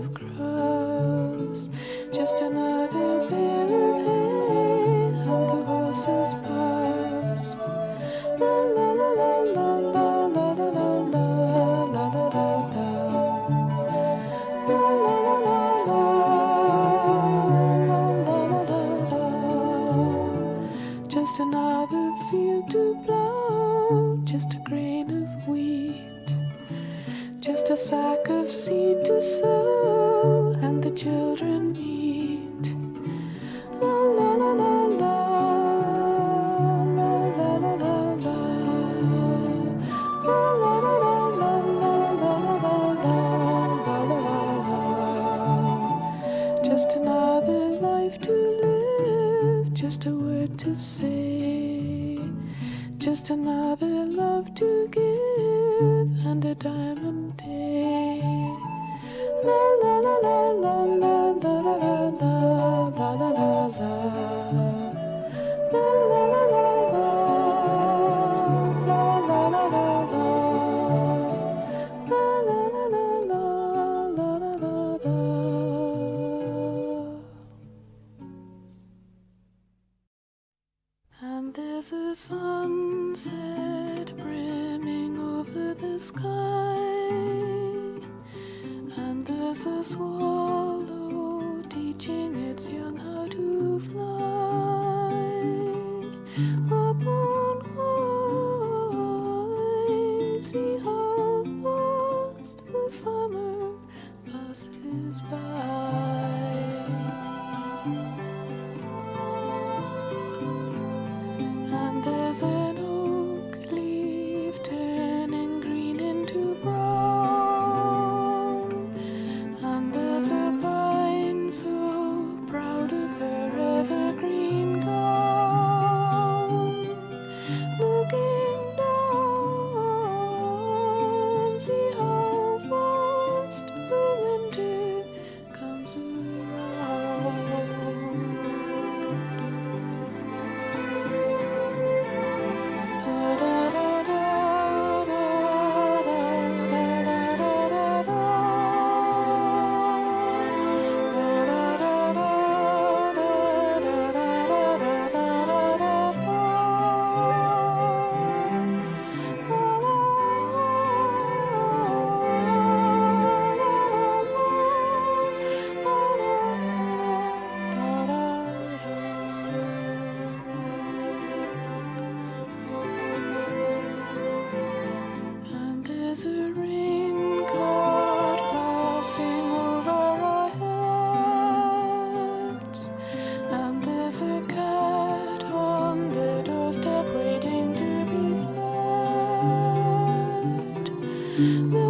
of grass, just another bale of hay, and the horses pass. La la la la la la la la la la la la la la. La la. Just another field to plow, just a grain just a sack of seed to sow, and the children eat. La la la la la. Just another life to live, just a word to say, just another love to give and a diamond day. La la sky. And there's a swallow teaching its young how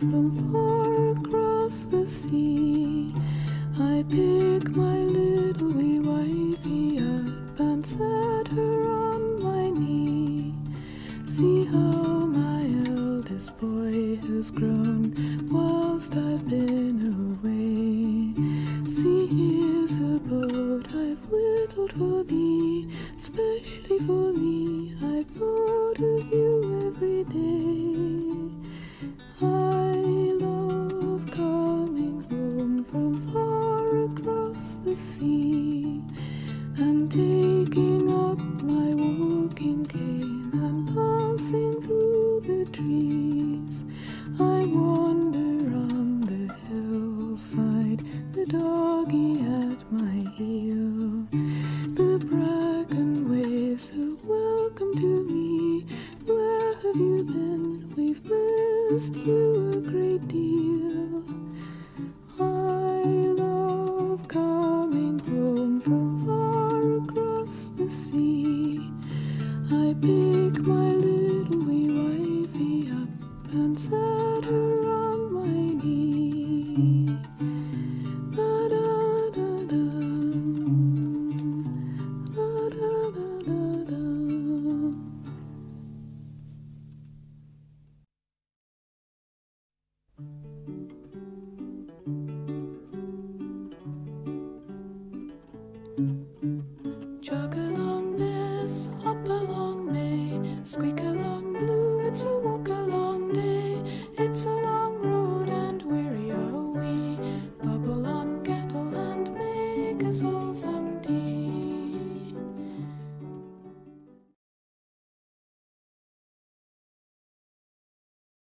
from far across the sea. I pick my little wee wifey up and set her on my knee. See how my eldest boy has grown whilst I've been away. See, here's a boat I've whittled for thee, specially for thee. Hillside, the doggy at my heel. The bracken waves are welcome to me. Where have you been? We've missed you a great deal. 直後